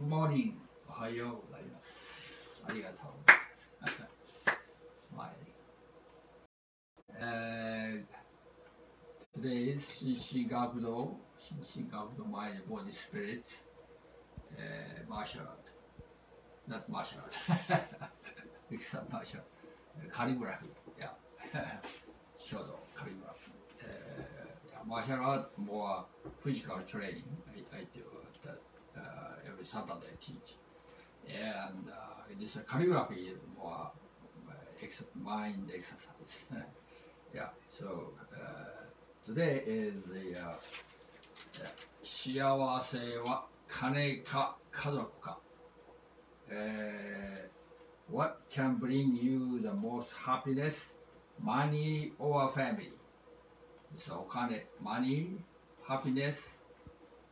グモーニング、おはようございます。ありがとうございます。はい。えー、Today is 新進学堂、新進学堂前のボディスピリッツ、えー、マーシャルアート。なんてマーシャルアート。ミキサーマーシャルアート。カリグラフィー。いや。書道、カリグラフィー。えー、マーシャルアートもフィジカルトレーニング。I, I do that.、Uh, every Saturday teach. And uh, this uh, calligraphy is more uh, ex- mind exercise. yeah, so uh, today is the uh, 幸せは金か家族か、えー What can bring you the most happiness? Money or family? そうお金、money, happiness,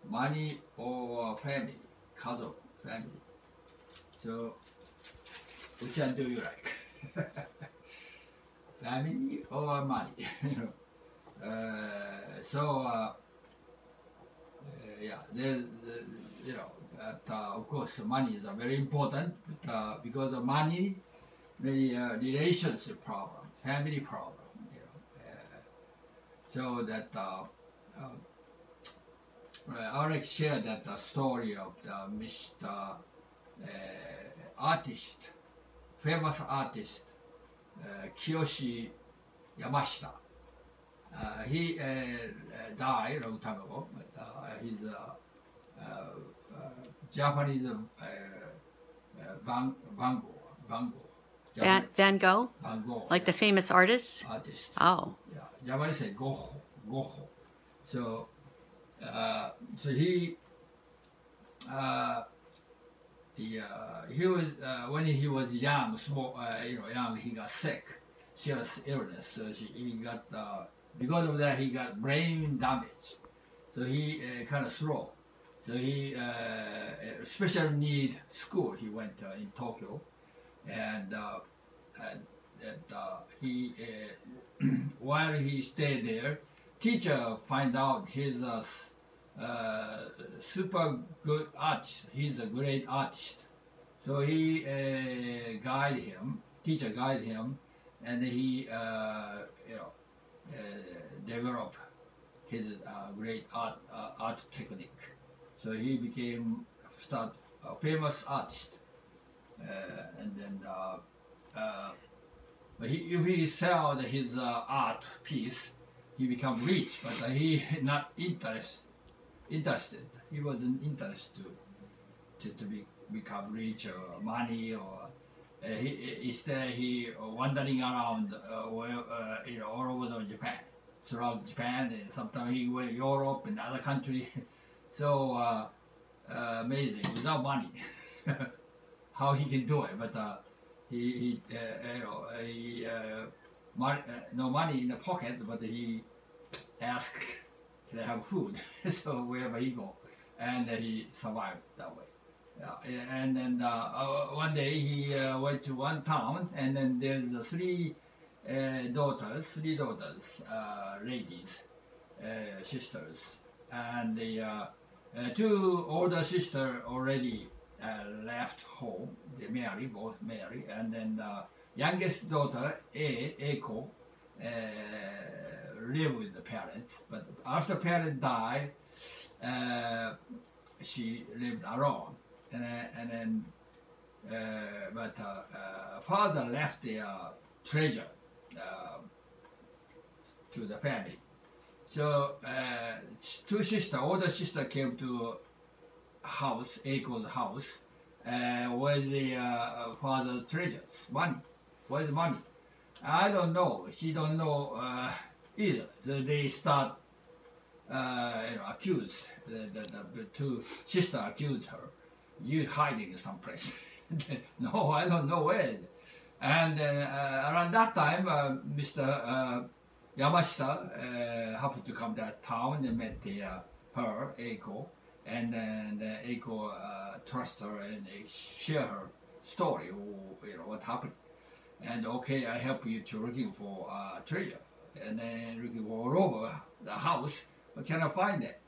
money or family? 家族、family. So, which one do you like? family or money? you know. Uh, so, uh, yeah, there's, you know, uh, of course, money is very important but, because of money, many relationship problem, family problem, you know. So that uh, uh, shared that the story of the Mr. Uh, artist, famous artist, uh, Kiyoshi Yamashita. Uh, he uh, uh, died a long time ago, but uh, he's a uh, uh, Japanese uh, uh, Van, Van Gogh, Van Gogh, Van, Van Gogh, Van Gogh, like the famous artist. artist. Oh, Yeah, Japanese say goho, goho. So, uh, so he, uh, he, uh, he was uh, when he was young, small, uh, you know, young, he got sick, serious illness. So she, he got uh, because of that he got brain damage. So he uh, kind of slow. So he uh, special need school he went uh, in Tokyo, and uh, and, uh, he uh, while he stayed there, teacher find out he's a uh, super good artist. He's a great artist. So he uh, guide him, teacher guide him, and he uh, you know uh, develop his uh, great art art technique. So he became start a famous artist, and then. He, if he sell his art piece, he become rich. But he not interest, interested. He wasn't interested to, to, to be, become rich or money or. Uh, he, instead, he wandering around, uh, uh, you know, all over the Japan, throughout Japan, and sometimes he went Europe and other country. so uh, uh, amazing without money, how he can do it. But uh, he, he uh, you know, he, no money in the pocket, but he asked I have food. so wherever he go, and he survived that way. And then uh, uh, one day he uh, went to one town, and then there's three daughters, three daughters, ladies, sisters, and the two older sister already left home. They marry, both marry, and then the youngest daughter, A, uh, live with the parents. But after parents die, uh, she lived alone, and then, and then uh, but uh, uh, father left the uh, treasure uh, to the family. So uh, two sister, older sister came to house, Eiko's house, uh, with the uh, father treasures, money. Where's money? I don't know. She don't know uh, either. So they start, uh, you know, accuse the, the, the, two sister accused her. You hiding someplace. no, I don't know where. And uh, uh, around that time, uh, Mr. Uh, Yamashita happened to come to that town and met the, her, Eiko, and then Eiko uh, trust her and share her story, who, you know, what happened. And okay, I help you to looking for uh, treasure, and then looking all over the house, but cannot find it.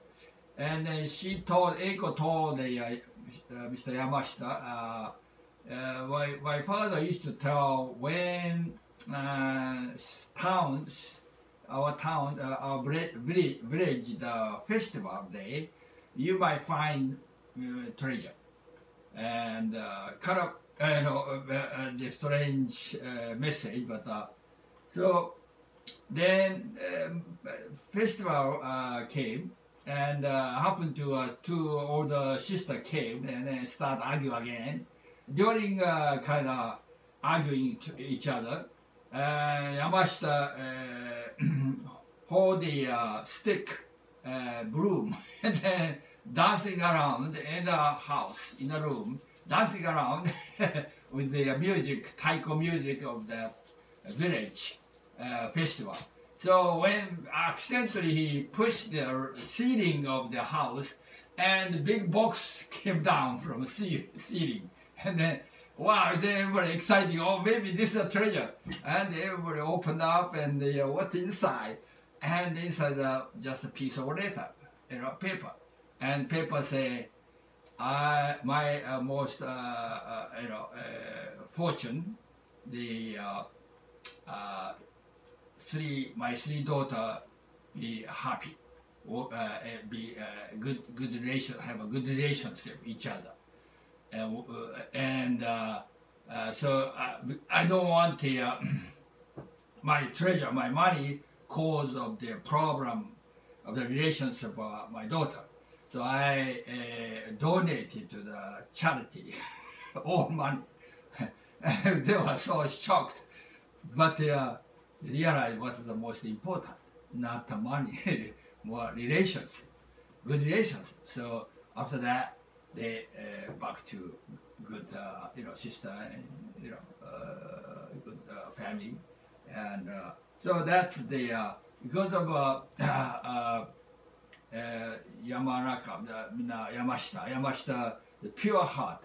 And then she told, Eiko told the, uh, uh, Mr. Yamashita, uh, uh, my, my father used to tell when towns, our town, our village, village, the festival day, you might find treasure. And uh, kind of, you know, the strange message, but so then um, festival uh, came and uh, happened to uh, two older sister came and then start argue again. During uh, kind of arguing to each other, uh, Yamashita uh, hold the stick broom and then dancing around in the house, in the room, dancing around with the music, taiko music of the village uh, festival. So when accidentally he pushed the ceiling of the house and the big box came down from the ceiling. And then, wow, then very exciting. Oh, maybe this is a treasure. And everybody opened up and they, uh, what inside? And inside uh, just a piece of letter, you know, paper. And paper say, I, my uh, most, uh, uh, you know, uh, fortune, the uh, three, my three daughter be happy, or, uh, be uh, good, good relation, have a good relationship with each other, and uh, uh, so I, I don't want the my treasure, my money, cause of the problem of the relationship of my daughter. So I donated to the charity all money. they were so shocked, but uh, realize what's the most important, not the money, more relations, good relations. So after that, they uh, back to good, uh, you know, sister and you know, uh, good uh, family, and uh, so that's the uh, because of uh, Yamanaka, Yamashita, Yamashita, the pure heart.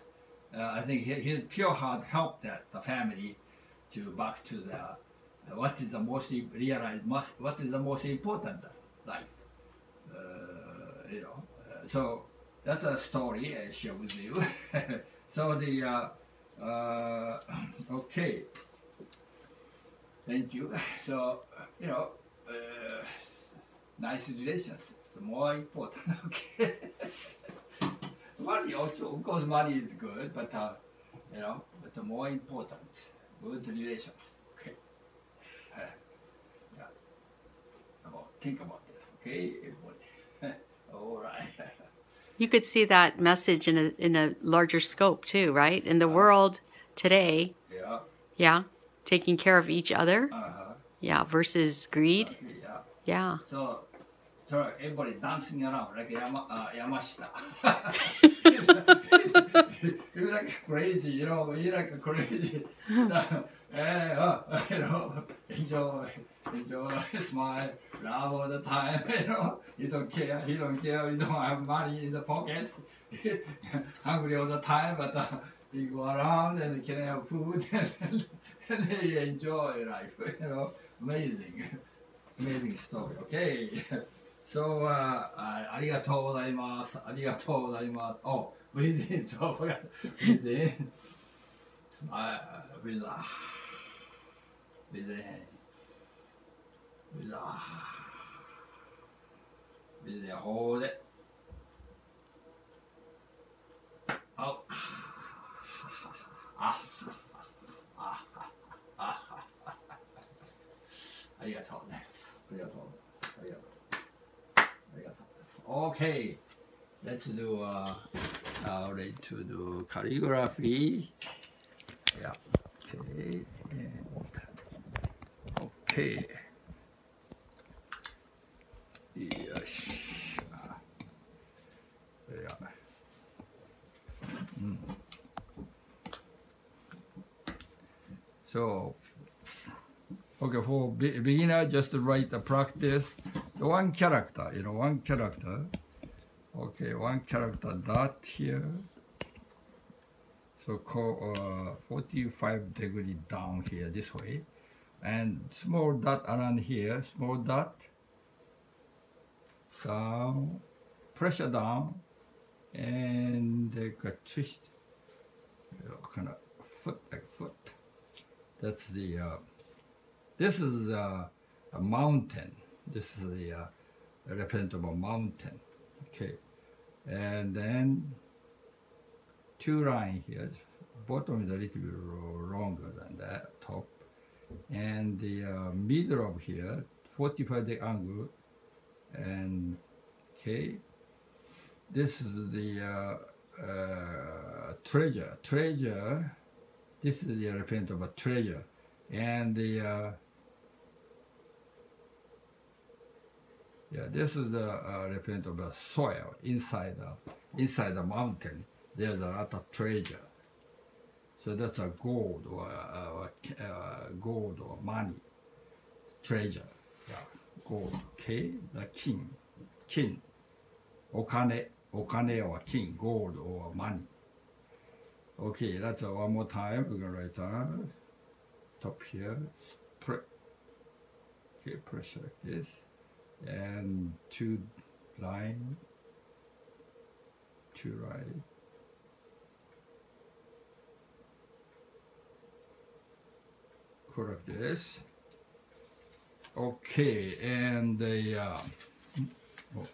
I think his pure heart helped that the family to back to the what is the most realized most, what is the most important life? Uh, you know uh, so that's a story I share with you. So the uh, uh, okay. Thank you. So you know uh, nice relations the more important okay. Money also of course money is good but uh, you know but the more important good relations think about this, okay, everybody? All right. you could see that message in a in a larger scope too, right? In the uh, world today. Yeah. Yeah, taking care of each other. Uh-huh. Yeah, versus greed. Okay, yeah. Yeah. So, so everybody dancing around like Yama, uh, Yamashita. you're like crazy, you know. You're like crazy. Hey, eh, oh, you know, enjoy, enjoy, smile, laugh all the time. You know, you don't care, you don't care, you don't have money in the pocket, hungry all the time, but uh, you go around and can have food and, and, and you enjoy life. You know, amazing, amazing story. Okay, so uh, oh, uh, Oh, breathe in. So, breathe in. Uh, breathe out with the hand, with the ah. Oh. Okay, let's do uh, uh let's do calligraphy. Yeah. Okay. And okay. よしこれがうん so okay for beginner just write the practice one character you know one character okay one character dot here so call uh, 45 degree down here this way and small dot around here small dot down pressure down and they got twist, you know, kind of foot like foot. That's the. Uh, this is uh, a mountain. This is the uh, a mountain. Okay, and then two line here. Bottom is a little bit longer than that top, and the uh, middle of here, 45 degree angle, and okay. This is the uh, uh, treasure. Treasure. This is the represent of a treasure, and the uh, yeah. This is the uh, represent of the soil inside the inside the mountain. There's a lot of treasure. So that's a gold or, gold or money, treasure. Yeah, gold. K, the king, king. Okane, okane or king, gold or money. Okay, that's one more time. We're gonna write down top here. Pre okay, pressure like this, and two line, two right. Correct this. Okay, and the uh, oh.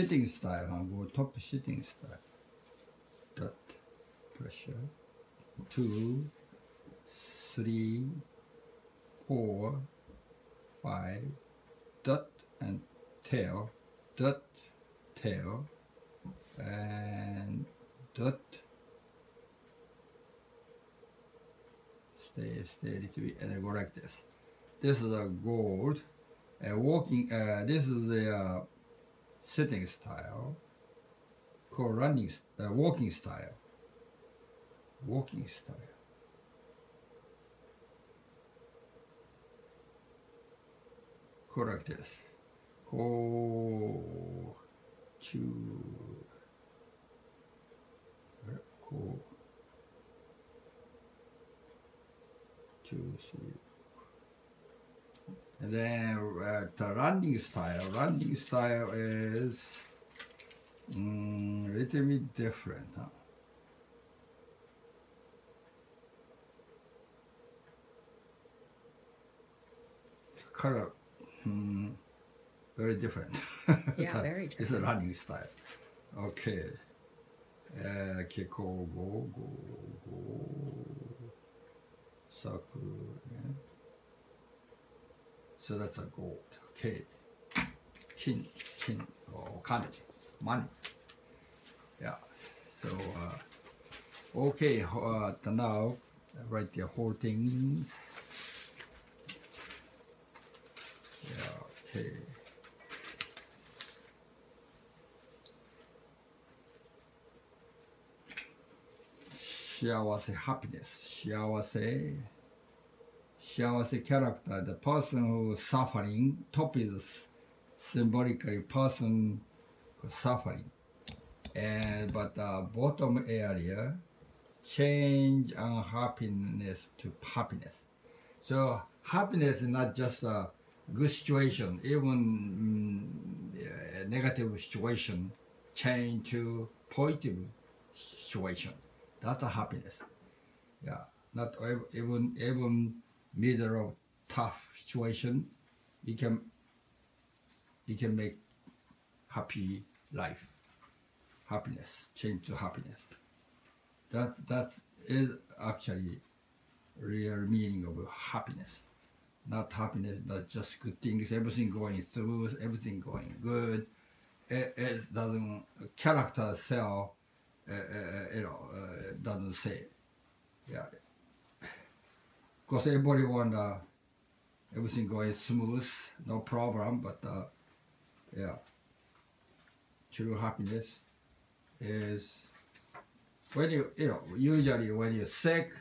Sitting style, huh? go top sitting style. Dot pressure. Two, three, four, five, dot and tail, dot, tail, and dot. Stay, stay a little bit, and go like this. This is a gold. Uh, walking. Uh, this is the uh, sitting style. Called running, uh, walking style. Walking style. Correct this. Go to. Go. Two, three. And then uh, the running style. Running style is mm, a little bit different. Huh? Color, mm, very different. Yeah, very It's a running style. Okay. Uh, 結構 go, go, go. Circle. Yeah. So that's a gold. Okay. Kin, kin, or kane, money. Yeah. So, uh, okay, uh, now write the whole things. Yeah, okay. Shiawase happiness. Shiawase. Shiawase character. The person who is suffering. Top is symbolically person suffering. And but the bottom area change unhappiness to happiness. So happiness is not just a good situation, even mm, negative situation change to positive situation. That's a happiness. Yeah, not even even middle of tough situation, you can you can make happy life, happiness change to happiness. That that is actually real meaning of happiness. Not happiness, not just good things, everything going through, everything going good. It, it doesn't character cell, uh, uh, you know, uh, doesn't say. Yeah. Because everybody want a everything going smooth, no problem. But uh, yeah, true happiness is when you you know usually when you're sick,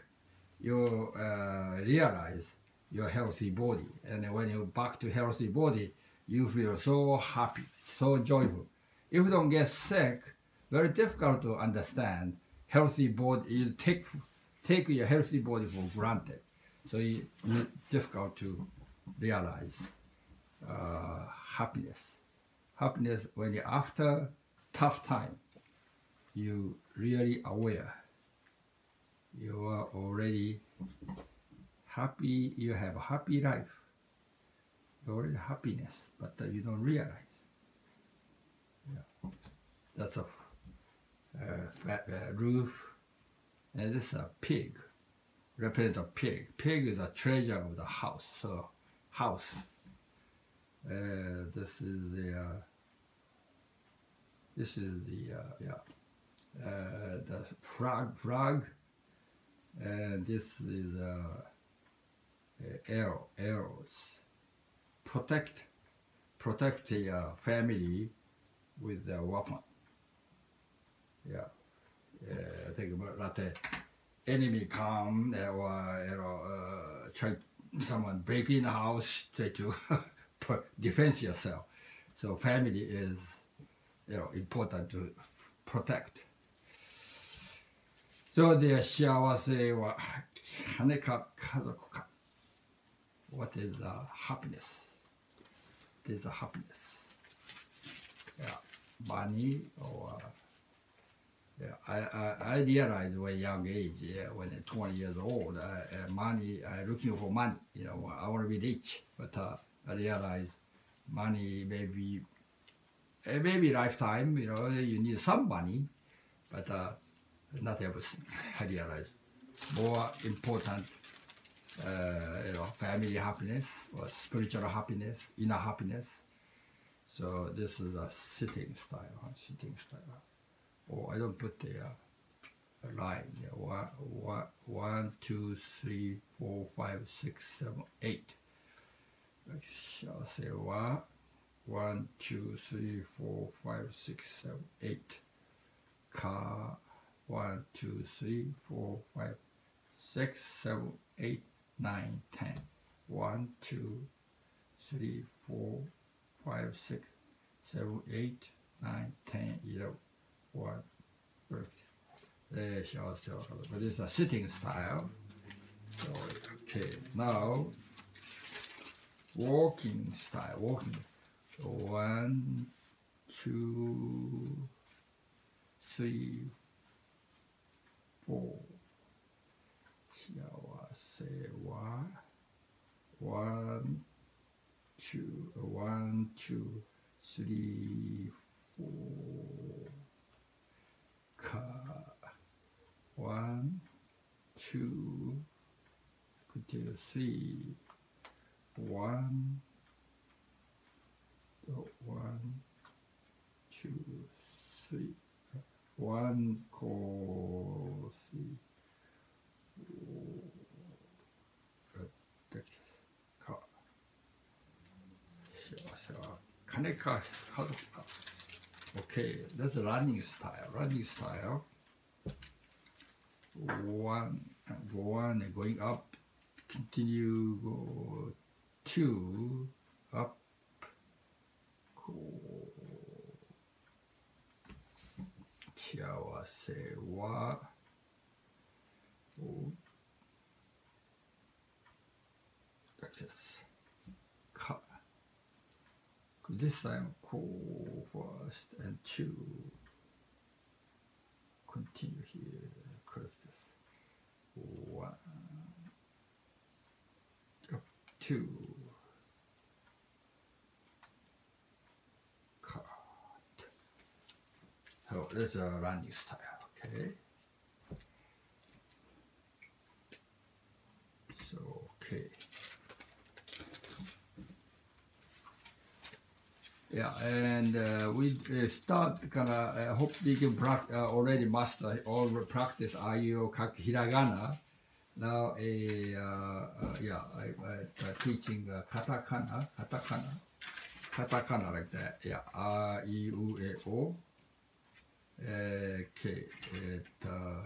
you uh, realize your healthy body, and when you're back to healthy body, you feel so happy, so joyful. If you don't get sick, very difficult to understand healthy body. You take take your healthy body for granted, so it's difficult to realize uh, happiness. Happiness when you after tough time, you really aware. You are already happy. You have a happy life. You already happiness, but uh, you don't realize. Yeah, that's a uh, uh, roof, and this is a pig. Represent a pig. Pig is a treasure of the house. So house. Uh, this is the uh, this is the uh, yeah uh, the frog frog, and this is uh, arrow arrows. Protect protect the uh, family with the weapon. Yeah, uh, I think about that The enemy come uh, or you know uh, try someone break in the house try to defend yourself. So family is you know important to protect. So で幸せは金か家族か What is the happiness? What is the happiness? Yeah, money or yeah, I, I, I realized when young age, yeah, when 20 years old, uh, uh, money, I looking for money, you know, I want to be rich, but uh, I realized money maybe, maybe lifetime, you know, you need some money, but uh, not everything, I realized. More important, uh, you know, family happiness or spiritual happiness, inner happiness. So this is a sitting style, huh? sitting style. Oh, I don't put the uh, line. One, one, one, two, three, four, five, six, seven, eight. I shall say one, one, two, three, four, five, six, seven, eight. Ka, one, two, three, four, five, six, seven, eight, nine, ten. One, two, three, four, five, six, seven, eight, nine, ten, eleven work. There shall still but it's a sitting style. So okay, now walking style, walking. One, two, three, four. One, one, two, one, two, three, four か。ワン、ツー、口をスリー、ワン、ワン、ツー、スリー、ワン、コー、スリー。金か家族か。Okay, that's a running style. Running style. One, go one, going up, continue, go two, up, go. Shiawase wa. Like this. Cut. This time, Cool first and two. Continue here, close this. One, up two. Cut. Oh, so that's a running style, okay? So, okay. Yeah, and uh, we uh, start kind of, I hope you can prac- uh, already master or practice IU kak hiragana. now a uh, uh, yeah, I, I uh, teaching uh, katakana, katakana, katakana like that. Yeah, R E U A O. Uh, K. It, uh,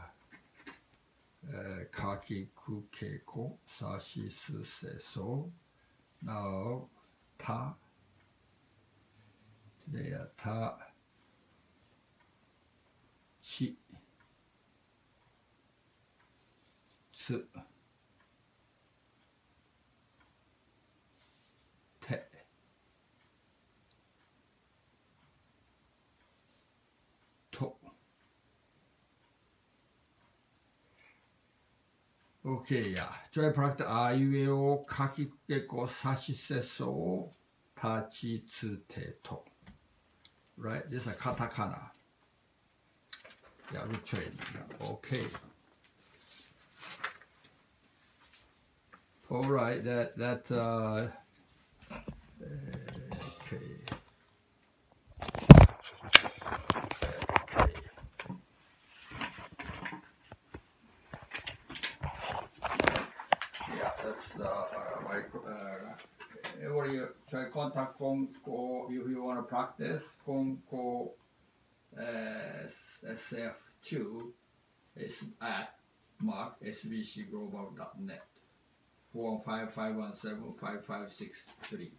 uh, kaki ku ke ko sa shi su se so. Now ta. でやたちつてと OK やちょイプラクタあいうえをかきくけこさしせそうたちつてと Right? This is a katakana. Yeah, good training. Okay. All right, that that uh. Okay. Yeah, that's the uh, micro. Uh, or you try contact Conco if you want to practice Conco uh, SF2 is at mark sbcglobal.net. Four five five one seven five five six three.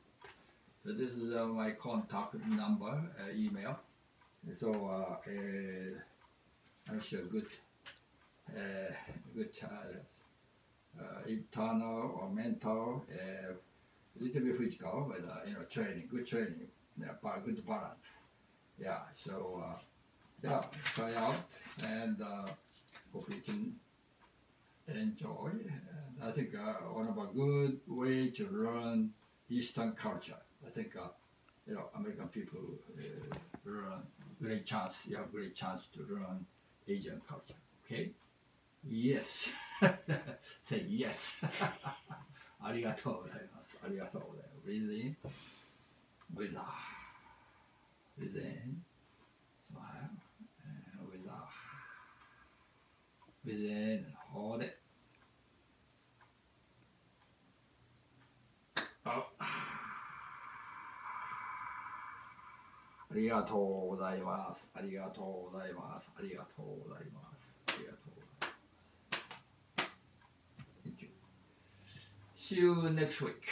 So this is uh, my contact number, uh, email. So uh, uh, I'm sure good, uh, good uh, uh, internal or mental, uh, little bit physical, but uh, you know training, good training, yeah, good balance. Yeah. So uh, yeah, try out and uh, hope you can enjoy. And I think uh, one of a good way to learn Eastern culture. I think uh, you know American people uh, learn great chance. You have great chance to learn Asian culture. Okay. Yes. Say yes. ありがとうございます。ありがとうございます。ウィズイン。ウィザー。ウィズイン。スマイル。ウィザー。ウィズイン。ほうで。ありがとうございます。ありがとうございます。ありがとうございます。See you next week.